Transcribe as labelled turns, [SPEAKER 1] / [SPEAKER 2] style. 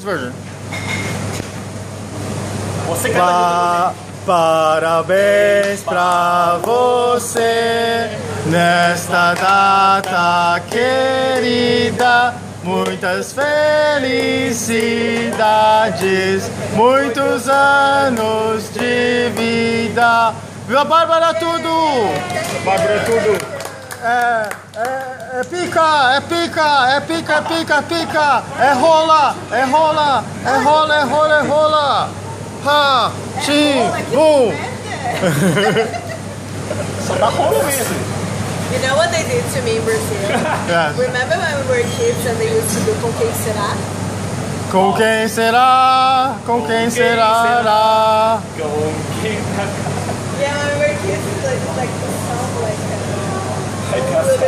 [SPEAKER 1] Version.
[SPEAKER 2] Você canta
[SPEAKER 1] Pa parabéns pra você nesta data querida. Muitas felicidades, muitos anos de vida. Viva Bárbara tudo!
[SPEAKER 2] Bárbara tudo.
[SPEAKER 1] É, é, é pica, é pica, é pica, é pica, é pica, é rola, é rola, é rola, é rola, é rola. Ha, sim, bum.
[SPEAKER 2] Só dá rolo mesmo.
[SPEAKER 3] You know what they did to me in Brazil?
[SPEAKER 1] Yes.
[SPEAKER 3] Remember when we were kids and they used to do com quem será?
[SPEAKER 1] Com quem será? Com quem será?
[SPEAKER 2] Com quem tá
[SPEAKER 3] Yeah, when we were kids, it's like, it's like the song, like,
[SPEAKER 2] Like